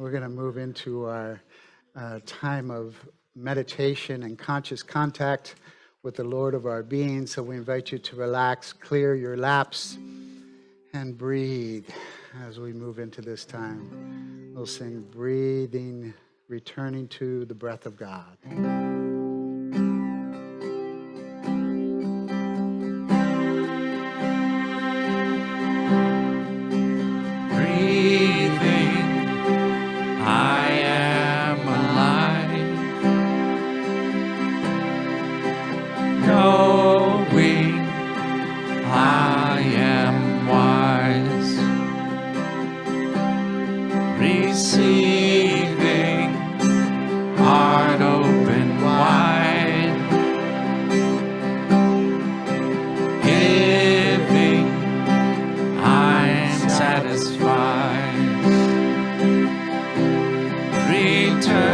We're going to move into our uh, time of meditation and conscious contact with the Lord of our being. So we invite you to relax, clear your laps, and breathe as we move into this time. We'll sing Breathing, Returning to the Breath of God. turn.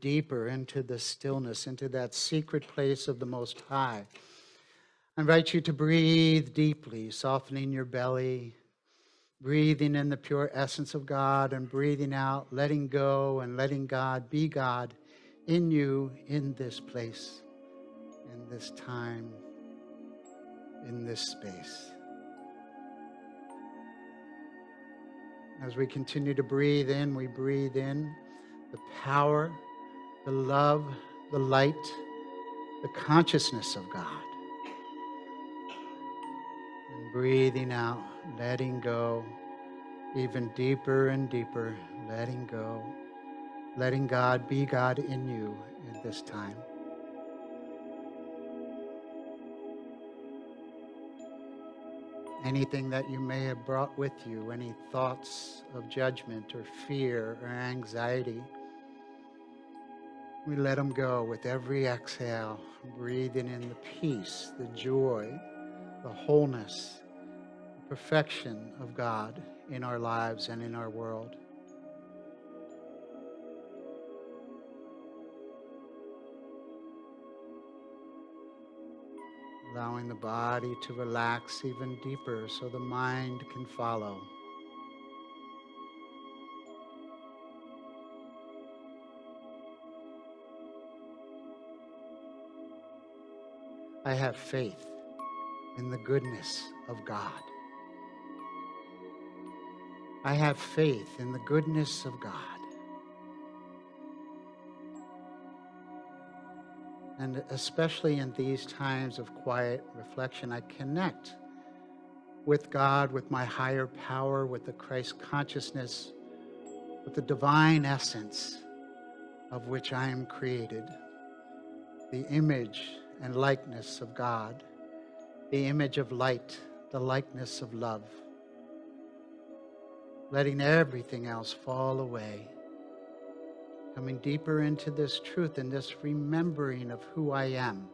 Deeper into the stillness, into that secret place of the Most High. I invite you to breathe deeply, softening your belly, breathing in the pure essence of God and breathing out, letting go and letting God be God in you in this place, in this time, in this space. As we continue to breathe in, we breathe in the power the love, the light, the consciousness of God. And breathing out, letting go, even deeper and deeper, letting go, letting God be God in you at this time. Anything that you may have brought with you, any thoughts of judgment or fear or anxiety we let them go with every exhale, breathing in the peace, the joy, the wholeness, the perfection of God in our lives and in our world. Allowing the body to relax even deeper so the mind can follow. I have faith in the goodness of God. I have faith in the goodness of God. And especially in these times of quiet reflection, I connect with God, with my higher power, with the Christ consciousness, with the divine essence of which I am created, the image and likeness of God, the image of light, the likeness of love, letting everything else fall away coming deeper into this truth and this remembering of who I am.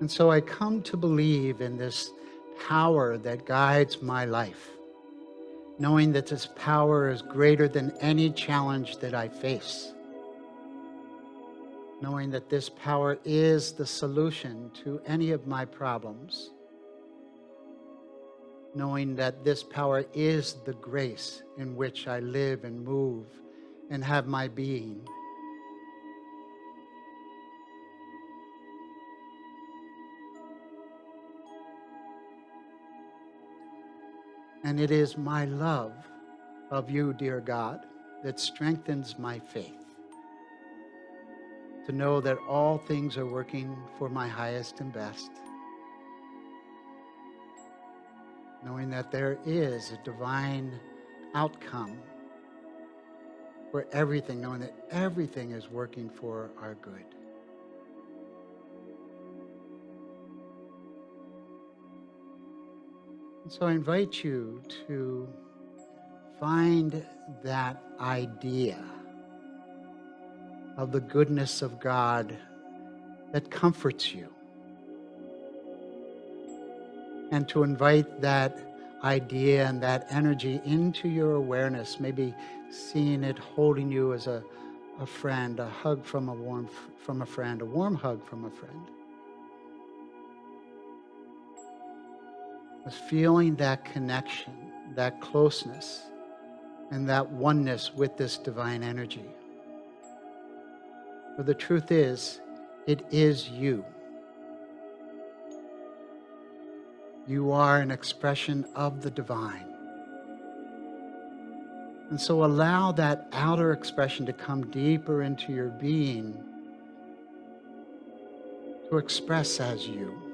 And so I come to believe in this power that guides my life, knowing that this power is greater than any challenge that I face, knowing that this power is the solution to any of my problems, knowing that this power is the grace in which I live and move and have my being. And it is my love of you, dear God, that strengthens my faith. To know that all things are working for my highest and best. Knowing that there is a divine outcome for everything, knowing that everything is working for our good. And so I invite you to find that idea of the goodness of God that comforts you. And to invite that idea and that energy into your awareness, maybe seeing it holding you as a, a friend, a hug from a warm from a friend, a warm hug from a friend. was feeling that connection, that closeness, and that oneness with this divine energy. For the truth is, it is you. You are an expression of the divine. And so allow that outer expression to come deeper into your being to express as you.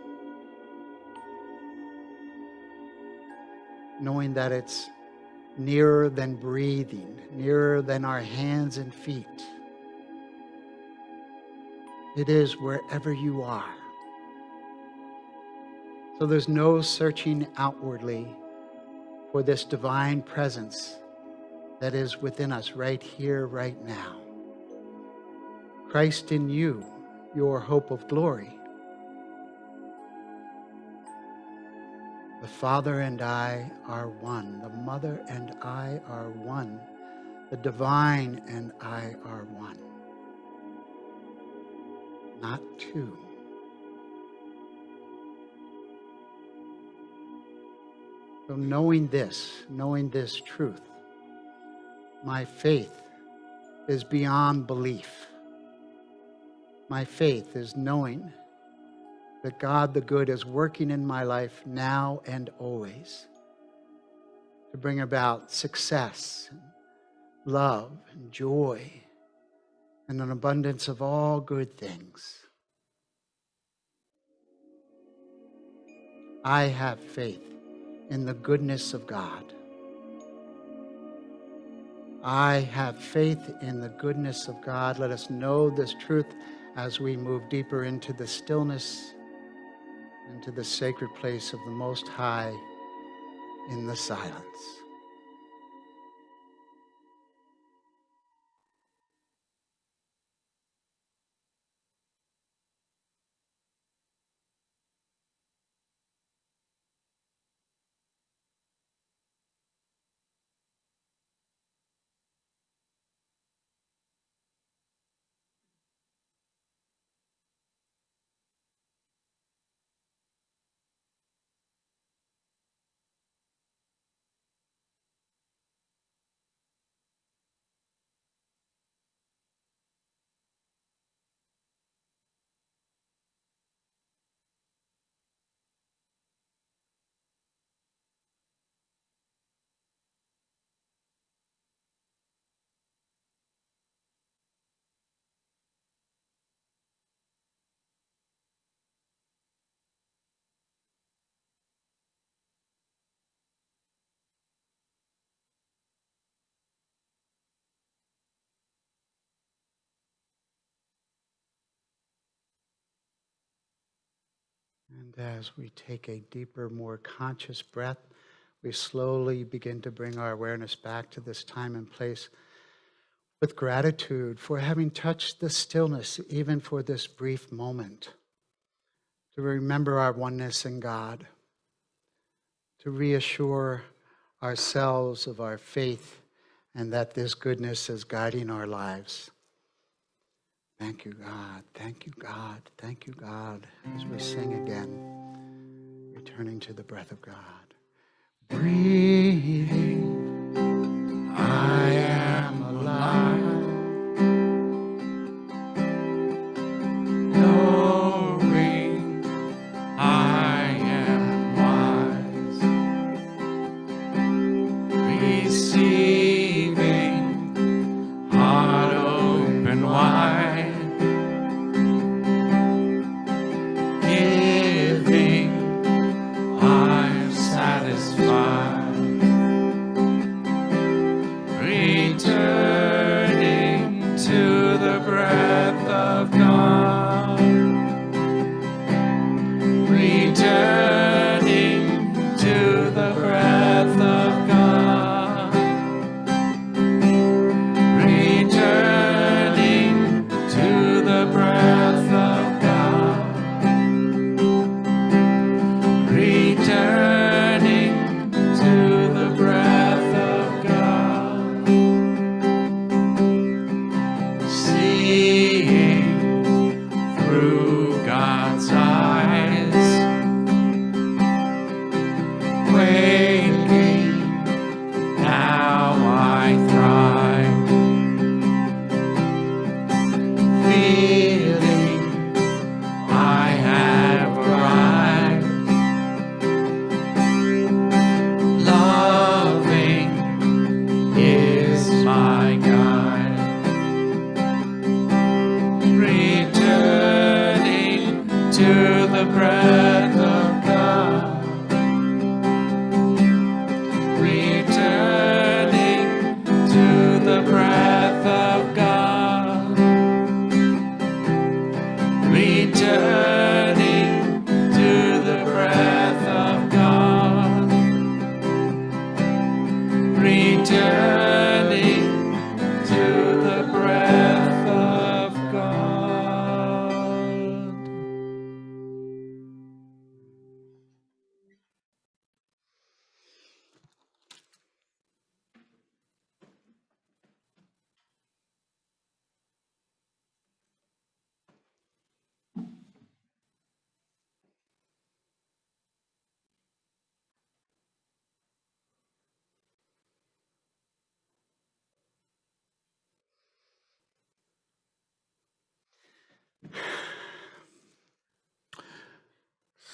knowing that it's nearer than breathing, nearer than our hands and feet. It is wherever you are. So there's no searching outwardly for this divine presence that is within us right here, right now. Christ in you, your hope of glory. The Father and I are one. The Mother and I are one. The divine and I are one. Not two. So, knowing this, knowing this truth, my faith is beyond belief. My faith is knowing that God the good is working in my life now and always to bring about success, and love, and joy, and an abundance of all good things. I have faith in the goodness of God. I have faith in the goodness of God. Let us know this truth as we move deeper into the stillness into the sacred place of the Most High in the silence. And as we take a deeper, more conscious breath, we slowly begin to bring our awareness back to this time and place with gratitude for having touched the stillness, even for this brief moment, to remember our oneness in God, to reassure ourselves of our faith and that this goodness is guiding our lives. Thank you, God. Thank you, God. Thank you, God. As we sing again, returning to the breath of God. Breathing,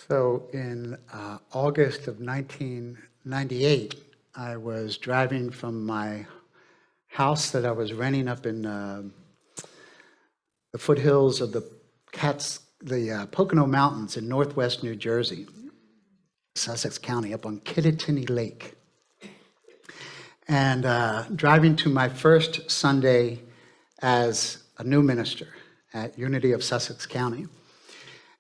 So in uh, August of 1998, I was driving from my house that I was renting up in uh, the foothills of the Cats, the uh, Pocono Mountains in northwest New Jersey, Sussex County, up on Kittatinny Lake. And uh, driving to my first Sunday as a new minister at Unity of Sussex County.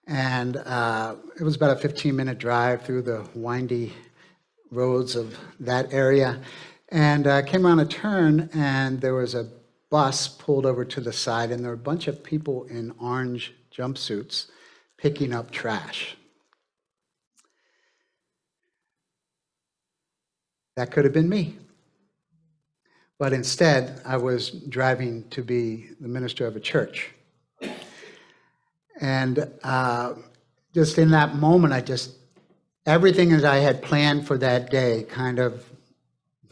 And uh, it was about a 15 minute drive through the windy roads of that area. And uh, came around a turn, and there was a bus pulled over to the side, and there were a bunch of people in orange jumpsuits picking up trash. That could have been me. But instead, I was driving to be the minister of a church. And uh, just in that moment, I just, everything that I had planned for that day kind of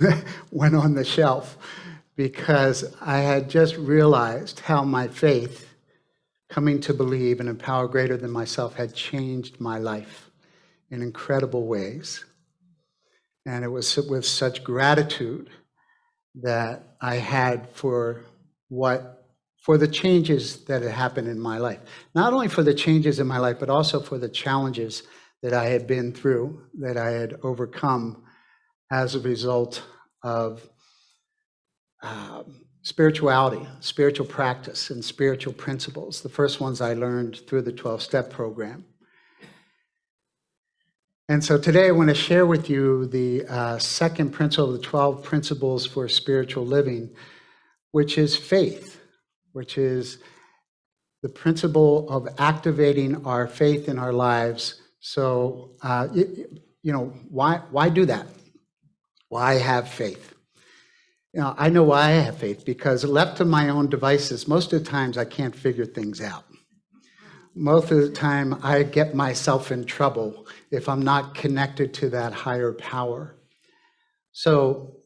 went on the shelf because I had just realized how my faith, coming to believe in a power greater than myself, had changed my life in incredible ways. And it was with such gratitude that I had for what for the changes that had happened in my life. Not only for the changes in my life, but also for the challenges that I had been through, that I had overcome as a result of um, spirituality, spiritual practice, and spiritual principles. The first ones I learned through the 12 step program. And so today I want to share with you the uh, second principle of the 12 principles for spiritual living, which is faith, which is the principle of activating our faith in our lives. So, uh, you, you know, why, why do that? Why have faith? You know, I know why I have faith because left to my own devices, most of the times I can't figure things out. Most of the time I get myself in trouble if I'm not connected to that higher power. So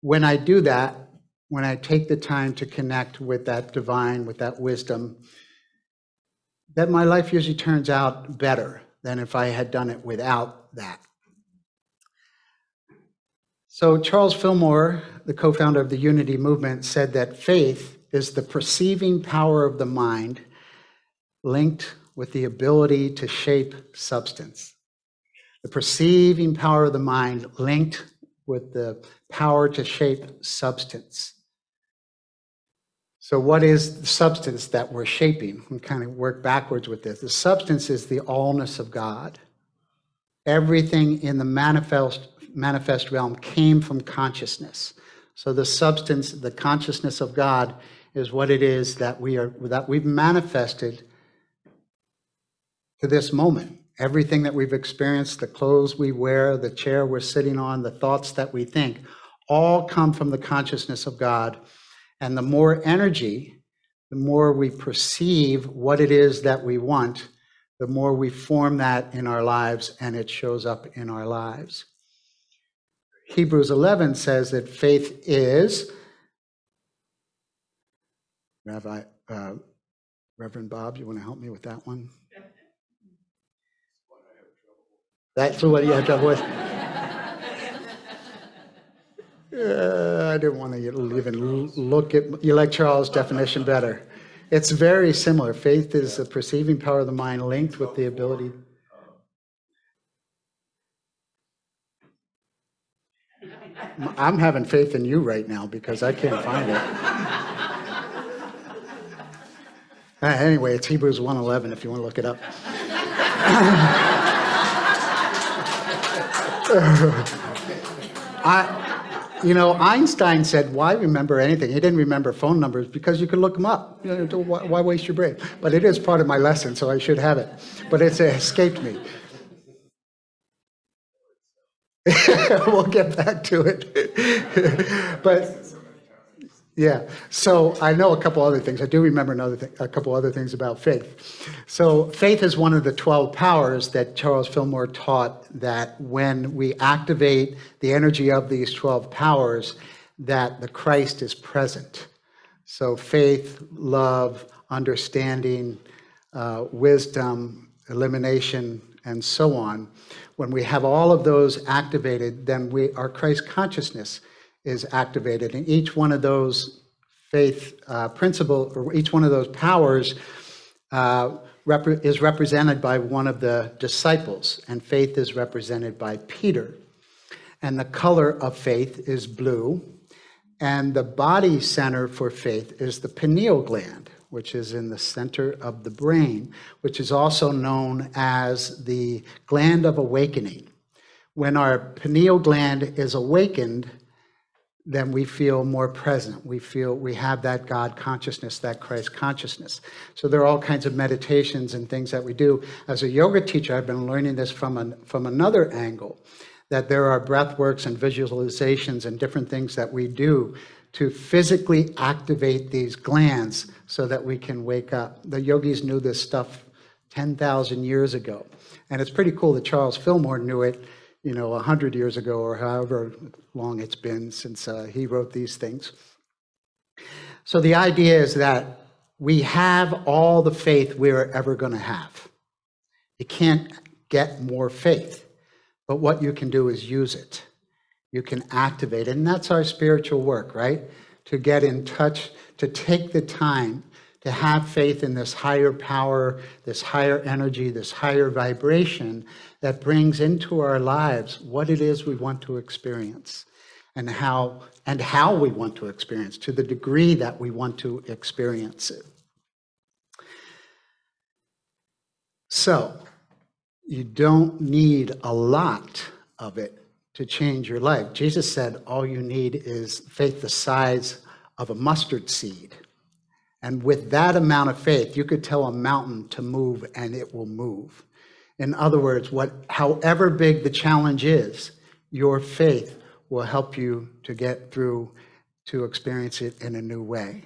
when I do that, when I take the time to connect with that divine, with that wisdom, that my life usually turns out better than if I had done it without that. So Charles Fillmore, the co-founder of the Unity Movement, said that faith is the perceiving power of the mind linked with the ability to shape substance. The perceiving power of the mind linked with the power to shape substance. So, what is the substance that we're shaping? We kind of work backwards with this. The substance is the allness of God. Everything in the manifest, manifest realm came from consciousness. So, the substance, the consciousness of God, is what it is that we are that we've manifested to this moment. Everything that we've experienced, the clothes we wear, the chair we're sitting on, the thoughts that we think, all come from the consciousness of God. And the more energy, the more we perceive what it is that we want, the more we form that in our lives and it shows up in our lives. Hebrews 11 says that faith is, Rabbi, uh, Reverend Bob, you want to help me with that one? That's what you had trouble with? Uh, I didn't want to even look at, you like Charles' definition better. It's very similar. Faith is a perceiving power of the mind linked with the ability. I'm having faith in you right now because I can't find it. Uh, anyway, it's Hebrews 1:11 if you want to look it up. I, you know, Einstein said, "Why remember anything?" He didn't remember phone numbers because you could look them up. You know, why, waste your brain? But it is part of my lesson, so I should have it. But it's escaped me. we'll get back to it. but yeah. So I know a couple other things. I do remember another thing, a couple other things about faith. So faith is one of the 12 powers that Charles Fillmore taught that when we activate the energy of these 12 powers, that the Christ is present. So faith, love, understanding, uh, wisdom, elimination, and so on. When we have all of those activated, then we, our Christ consciousness is activated. And each one of those faith uh, principle, or each one of those powers, uh, rep- is represented by one of the disciples, and faith is represented by Peter. And the color of faith is blue, and the body center for faith is the pineal gland, which is in the center of the brain, which is also known as the gland of awakening. When our pineal gland is awakened, then we feel more present. We feel we have that God consciousness, that Christ consciousness. So there are all kinds of meditations and things that we do. As a yoga teacher, I've been learning this from an, from another angle, that there are breath works and visualizations and different things that we do to physically activate these glands so that we can wake up. The yogis knew this stuff 10,000 years ago. And it's pretty cool that Charles Fillmore knew it you know, 100 years ago or however long it's been since uh, he wrote these things. So the idea is that we have all the faith we're ever going to have. You can't get more faith, but what you can do is use it. You can activate it, and that's our spiritual work, right? To get in touch, to take the time to have faith in this higher power, this higher energy, this higher vibration that brings into our lives what it is we want to experience and how and how we want to experience to the degree that we want to experience it. So, you don't need a lot of it to change your life. Jesus said all you need is faith the size of a mustard seed. And with that amount of faith, you could tell a mountain to move and it will move. In other words, what, however big the challenge is, your faith will help you to get through to experience it in a new way,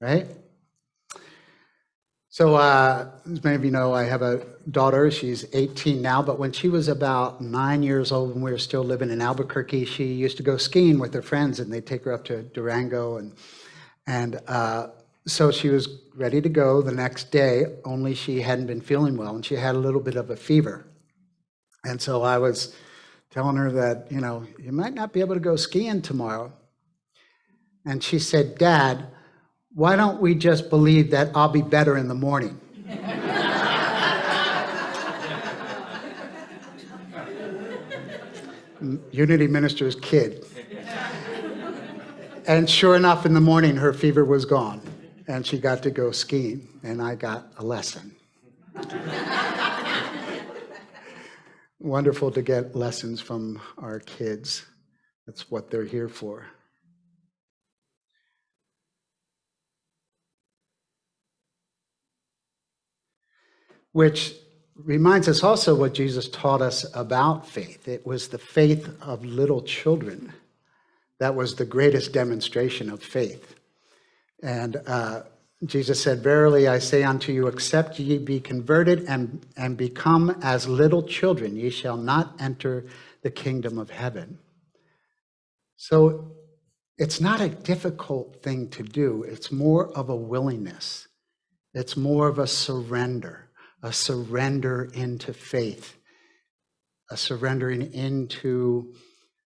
right? So, uh, as many of you know, I have a daughter. She's 18 now, but when she was about nine years old, when we were still living in Albuquerque, she used to go skiing with her friends, and they'd take her up to Durango, and and uh, so she was ready to go the next day. Only she hadn't been feeling well, and she had a little bit of a fever, and so I was telling her that you know you might not be able to go skiing tomorrow, and she said, "Dad." why don't we just believe that I'll be better in the morning? Unity minister's kid. And sure enough, in the morning, her fever was gone, and she got to go skiing, and I got a lesson. Wonderful to get lessons from our kids. That's what they're here for. which reminds us also what Jesus taught us about faith. It was the faith of little children that was the greatest demonstration of faith. And uh, Jesus said, Verily I say unto you, except ye be converted and, and become as little children, ye shall not enter the kingdom of heaven. So it's not a difficult thing to do, it's more of a willingness, it's more of a surrender a surrender into faith, a surrendering into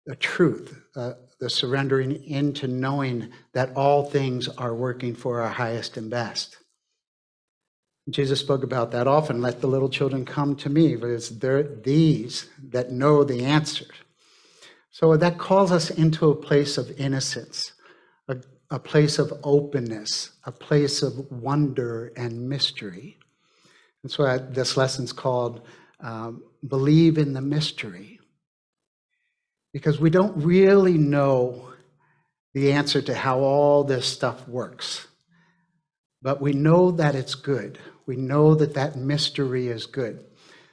the truth, uh, the surrendering into knowing that all things are working for our highest and best. Jesus spoke about that often. Let the little children come to me, for it's these that know the answer. So that calls us into a place of innocence, a, a place of openness, a place of wonder and mystery. That's why this lesson's called um, Believe in the Mystery. Because we don't really know the answer to how all this stuff works. But we know that it's good. We know that that mystery is good.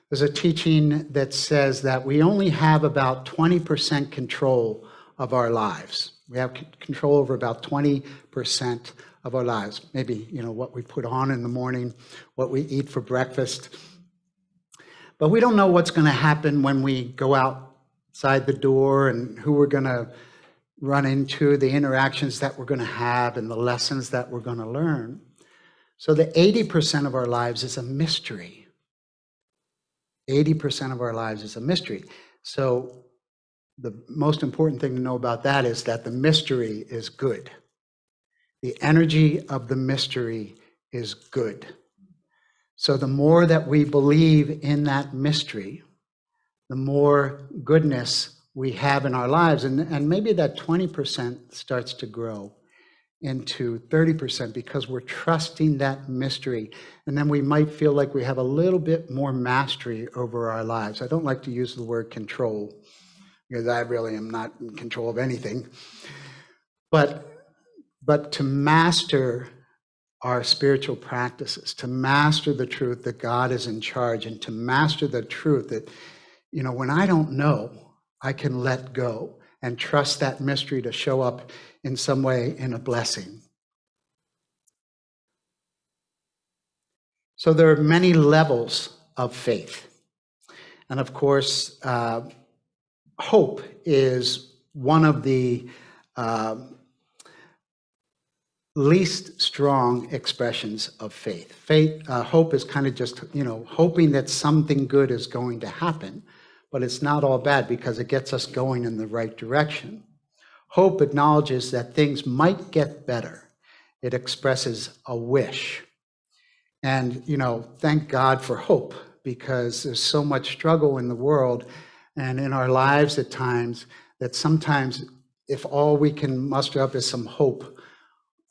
There's a teaching that says that we only have about 20% control of our lives. We have control over about 20% of our lives. Maybe, you know, what we put on in the morning, what we eat for breakfast. But we don't know what's going to happen when we go outside the door and who we're going to run into, the interactions that we're going to have, and the lessons that we're going to learn. So the 80% of our lives is a mystery. 80% of our lives is a mystery. So the most important thing to know about that is that the mystery is good. The energy of the mystery is good. So the more that we believe in that mystery, the more goodness we have in our lives. And, and maybe that 20% starts to grow into 30% because we're trusting that mystery. And then we might feel like we have a little bit more mastery over our lives. I don't like to use the word control because I really am not in control of anything. But but to master our spiritual practices, to master the truth that God is in charge, and to master the truth that, you know, when I don't know, I can let go and trust that mystery to show up in some way in a blessing. So there are many levels of faith. And of course, uh, hope is one of the uh, least strong expressions of faith. Faith, uh, hope is kind of just, you know, hoping that something good is going to happen, but it's not all bad because it gets us going in the right direction. Hope acknowledges that things might get better. It expresses a wish. And, you know, thank God for hope because there's so much struggle in the world and in our lives at times that sometimes if all we can muster up is some hope,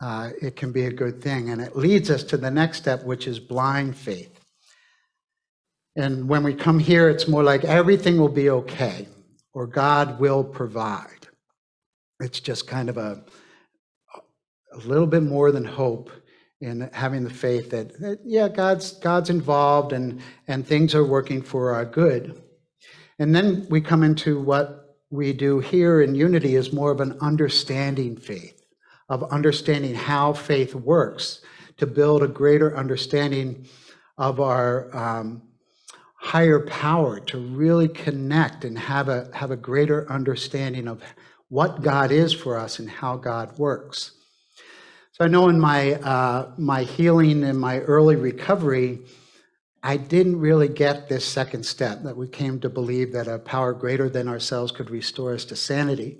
uh, it can be a good thing. And it leads us to the next step, which is blind faith. And when we come here, it's more like everything will be okay or God will provide. It's just kind of a, a little bit more than hope in having the faith that, that, yeah, God's God's involved and and things are working for our good. And then we come into what we do here in unity is more of an understanding faith, of understanding how faith works to build a greater understanding of our um, higher power to really connect and have a have a greater understanding of what God is for us and how God works. So I know in my uh, my healing and my early recovery, I didn't really get this second step that we came to believe that a power greater than ourselves could restore us to sanity,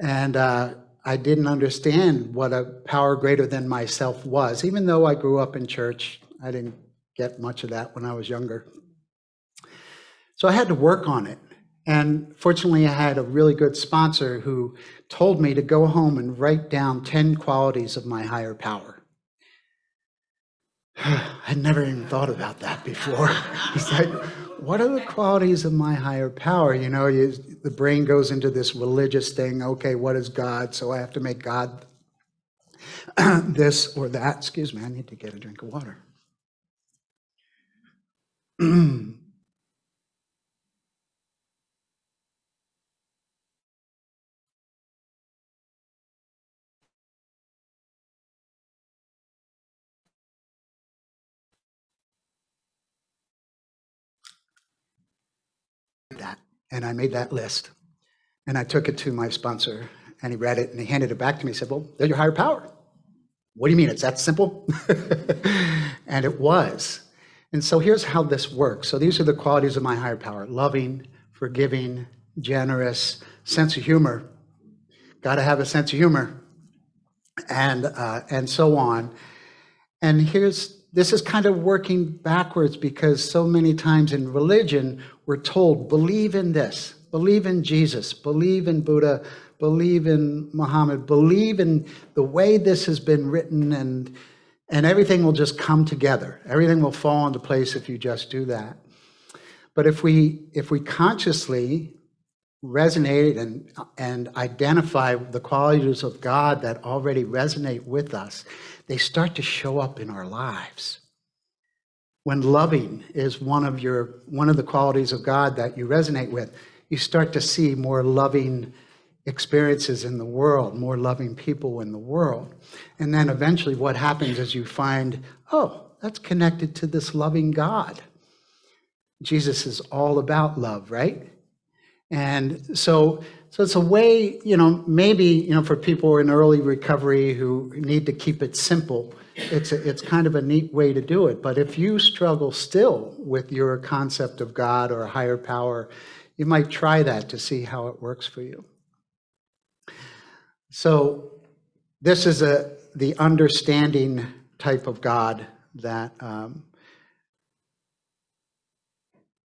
and uh, I didn't understand what a power greater than myself was. Even though I grew up in church, I didn't get much of that when I was younger. So I had to work on it. And fortunately, I had a really good sponsor who told me to go home and write down 10 qualities of my higher power. I'd never even thought about that before. He's like, what are the qualities of my higher power? You know, you, the brain goes into this religious thing. Okay, what is God? So I have to make God this or that. Excuse me, I need to get a drink of water. that. And I made that list. And I took it to my sponsor and he read it and he handed it back to me. He said, Well, there's your higher power. What do you mean? It's that simple? and it was. And so here's how this works. So these are the qualities of my higher power loving, forgiving, generous, sense of humor. Got to have a sense of humor. And, uh, and so on. And here's this is kind of working backwards because so many times in religion, we're told, believe in this, believe in Jesus, believe in Buddha, believe in Muhammad, believe in the way this has been written, and, and everything will just come together. Everything will fall into place if you just do that. But if we, if we consciously resonate and, and identify the qualities of God that already resonate with us, they start to show up in our lives. When loving is one of your one of the qualities of God that you resonate with, you start to see more loving experiences in the world, more loving people in the world. And then eventually what happens is you find, oh, that's connected to this loving God. Jesus is all about love, right? And so so it's a way, you know, maybe, you know, for people in early recovery who need to keep it simple, it's, a, it's kind of a neat way to do it. But if you struggle still with your concept of God or higher power, you might try that to see how it works for you. So this is a the understanding type of God that um,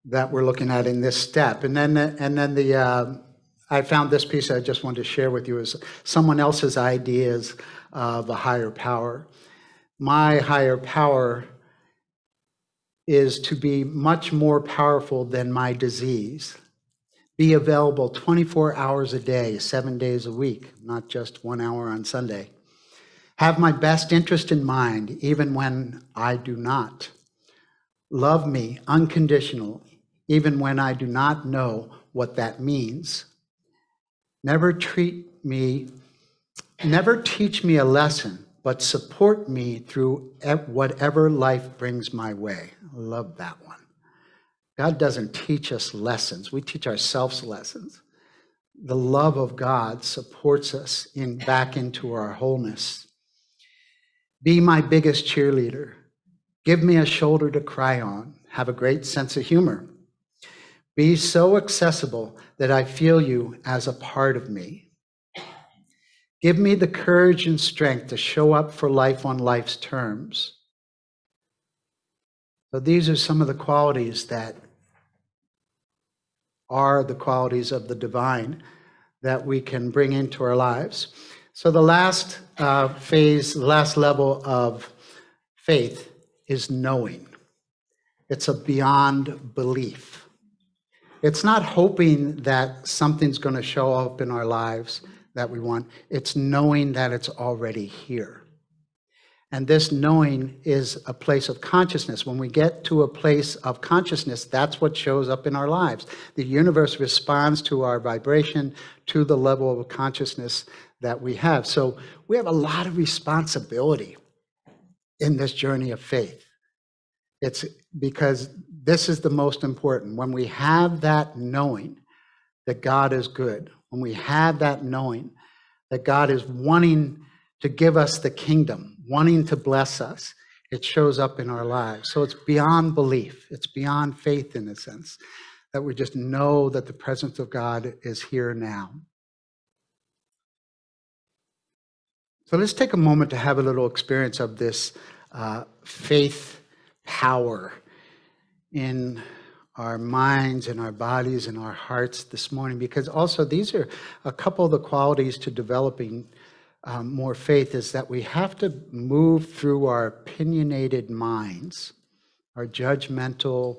that we're looking at in this step, and then and then the uh, I found this piece I just wanted to share with you is someone else's ideas of a higher power. My higher power is to be much more powerful than my disease. Be available 24 hours a day, seven days a week, not just one hour on Sunday. Have my best interest in mind, even when I do not. Love me unconditionally, even when I do not know what that means. Never treat me, never teach me a lesson, but support me through whatever life brings my way. Love that one. God doesn't teach us lessons, we teach ourselves lessons. The love of God supports us in back into our wholeness. Be my biggest cheerleader. Give me a shoulder to cry on. Have a great sense of humor. Be so accessible that I feel you as a part of me. Give me the courage and strength to show up for life on life's terms. So these are some of the qualities that are the qualities of the divine that we can bring into our lives. So the last uh, phase, the last level of faith is knowing. It's a beyond belief. It's not hoping that something's going to show up in our lives that we want. It's knowing that it's already here. And this knowing is a place of consciousness. When we get to a place of consciousness, that's what shows up in our lives. The universe responds to our vibration, to the level of consciousness that we have. So we have a lot of responsibility in this journey of faith. It's because this is the most important. When we have that knowing that God is good, when we have that knowing that God is wanting to give us the kingdom, wanting to bless us, it shows up in our lives. So it's beyond belief, it's beyond faith in a sense, that we just know that the presence of God is here now. So let's take a moment to have a little experience of this uh, faith power in our minds and our bodies and our hearts this morning, because also these are a couple of the qualities to developing um, more faith is that we have to move through our opinionated minds, our judgmental,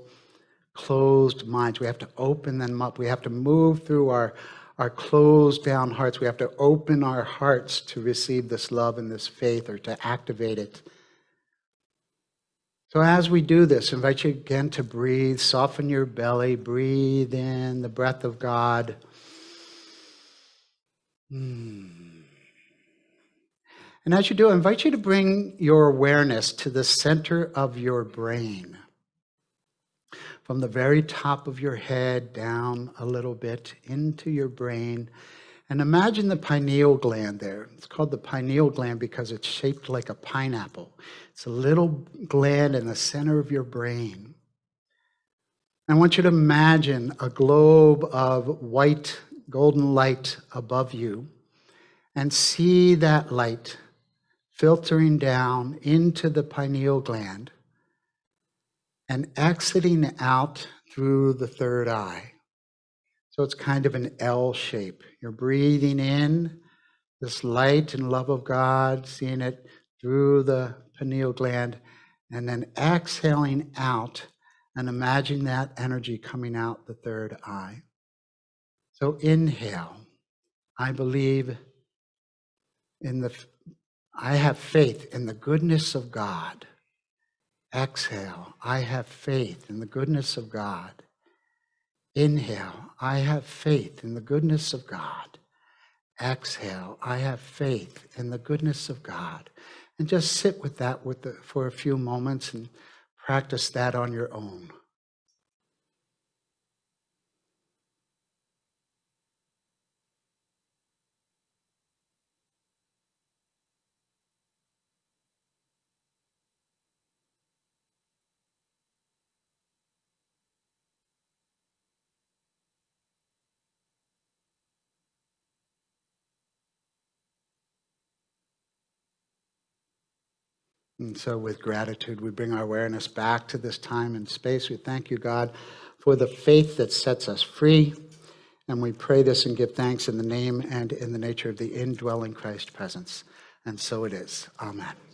closed minds. We have to open them up. We have to move through our, our closed down hearts. We have to open our hearts to receive this love and this faith or to activate it. So, as we do this, I invite you again to breathe, soften your belly, breathe in the breath of God. Hmm. And as you do, I invite you to bring your awareness to the center of your brain. From the very top of your head down a little bit into your brain. And imagine the pineal gland there. It's called the pineal gland because it's shaped like a pineapple. It's a little gland in the center of your brain. I want you to imagine a globe of white golden light above you and see that light filtering down into the pineal gland and exiting out through the third eye. So it's kind of an L shape. You're breathing in this light and love of God, seeing it through the pineal gland, and then exhaling out and imagine that energy coming out the third eye. So inhale. I believe in the I have faith in the goodness of God. Exhale, I have faith in the goodness of God. Inhale, I have faith in the goodness of God. Exhale, I have faith in the goodness of God. And just sit with that with the, for a few moments and practice that on your own. And so, with gratitude, we bring our awareness back to this time and space. We thank you, God, for the faith that sets us free. And we pray this and give thanks in the name and in the nature of the indwelling Christ presence. And so it is. Amen.